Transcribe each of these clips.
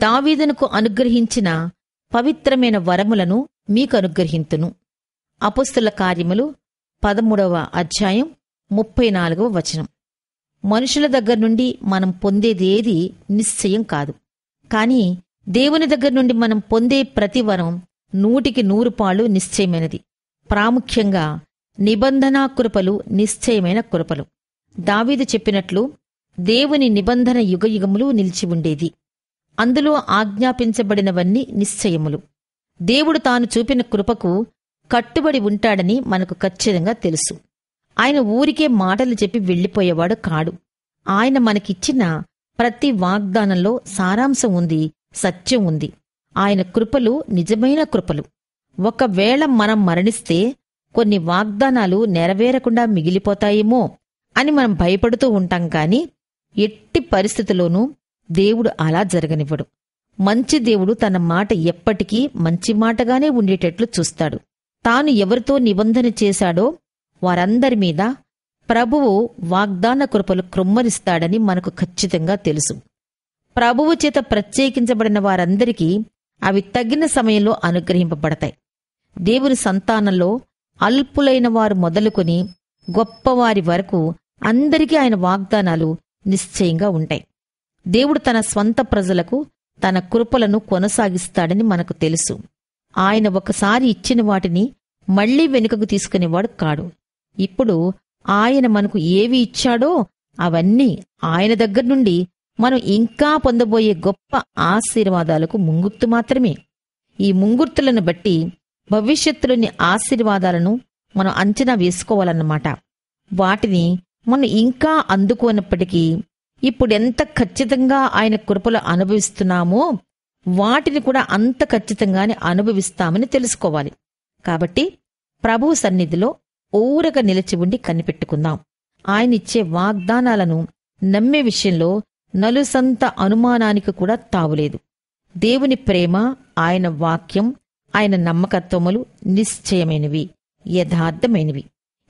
దావీదునకు అనుగ్రహించిన పవిత్రమైన వరములను మీకు అనుగ్రహింతును. అపుస్తుల కార్యములు పదమూడవ అధ్యాయం ముప్పై నాలుగవ వచనం. మనుషుల దగ్గర నుండి మనం పొందేదేది నిశ్చయం కాదు. కాని దేవుని దగ్గర నుండి మనం పొందే ప్రతి వరం నూటికి నూరు పాళ్ళు నిశ్చయమైనది. ప్రాముఖ్యంగా నిబంధనా కృపలు నిశ్చయమైన కృపలు. దావీదు చెప్పినట్లు దేవుని నిబంధన యుగయుగములు నిలిచి ఉండేది. అందులో ఆజ్ఞాపించబడినవన్నీ నిశ్చయములు. దేవుడు తాను చూపిన కృపకు కట్టుబడి ఉంటాడని మనకు ఖచ్చితంగా తెలుసు. ఆయన ఊరికే మాటలు చెప్పి వెళ్ళిపోయేవాడు కాడు. ఆయన మనకిచ్చిన ప్రతి వాగ్దానంలో సారాంశం ఉంది సత్యం ఉంది. ఆయన కృపలు నిజమైన కృపలు. ఒకవేళ మనం మరణిస్తే కొన్ని వాగ్దానాలు నెరవేరకుండా మిగిలిపోతాయేమో అని మనం భయపడుతూ ఉంటాం కాని ఎట్టి పరిస్థితిలోనూ దేవుడు అలా జరగనివ్వడు. మంచి దేవుడు తన మాట ఎప్పటికీ మంచి మాటగానే ఉండేటట్లు చూస్తాడు. తాను ఎవరితో నిబంధన చేశాడో వారందరి మీద ప్రభువు వాగ్దాన కృపలు కృమ్మరిస్తాడని మనకు ఖచ్చితంగా తెలుసు. ప్రభువు చేత ప్రత్యేకించబడిన వారందరికీ అవి తగిన సమయంలో అనుగ్రహింపబడతాయి. దేవుని సంతానంలో అల్పులైన వారు మొదలుకొని గొప్పవారి వరకు అందరికీ ఆయన వాగ్దానాలు నిశ్చయంగా ఉంటాయి. దేవుడు తన స్వంత ప్రజలకు తన కృపలను కొనసాగిస్తాడని మనకు తెలుసు. ఆయన ఒకసారి ఇచ్చిన వాటిని మళ్ళీ వెనుకకు తీసుకునేవాడు కాడు. ఇప్పుడు ఆయన మనకు ఏవి ఇచ్చాడో అవన్నీ ఆయన దగ్గర నుండి మనం ఇంకా పొందబోయే గొప్ప ఆశీర్వాదాలకు ముంగుర్తు మాత్రమే. ఈ ముంగుర్తులను బట్టి భవిష్యత్తులోని ఆశీర్వాదాలను మనం అంచనా వేసుకోవాలన్నమాట. వాటిని మనం ఇంకా అందుకోనప్పటికీ ఇప్పుడు ఎంత ఖచ్చితంగా ఆయన కృపలు అనుభవిస్తున్నామో వాటిని కూడా అంత ఖచ్చితంగానే అనుభవిస్తామని తెలుసుకోవాలి. కాబట్టి ప్రభువు సన్నిధిలో ఊరక నిలిచి ఉండి కనిపెట్టుకుందాం. ఆయనిచ్చే వాగ్దానాలను నమ్మే విషయంలో నలుసంత అనుమానానికి కూడా తావులేదు. దేవుని ప్రేమ ఆయన వాక్యం ఆయన నమ్మకత్వములు నిశ్చయమైనవి యథార్థమైనవి.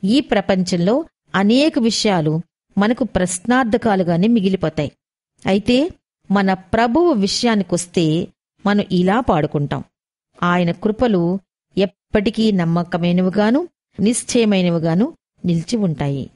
ఈ ప్రపంచంలో అనేక విషయాలు మనకు ప్రశ్నార్థకాలుగానే మిగిలిపోతాయి. అయితే మన ప్రభువు విషయానికొస్తే మనం ఇలా పాడుకుంటాం. ఆయన కృపలు ఎప్పటికీ నమ్మకమైనవిగాను నిశ్చయమైనవిగాను నిలిచి ఉంటాయి.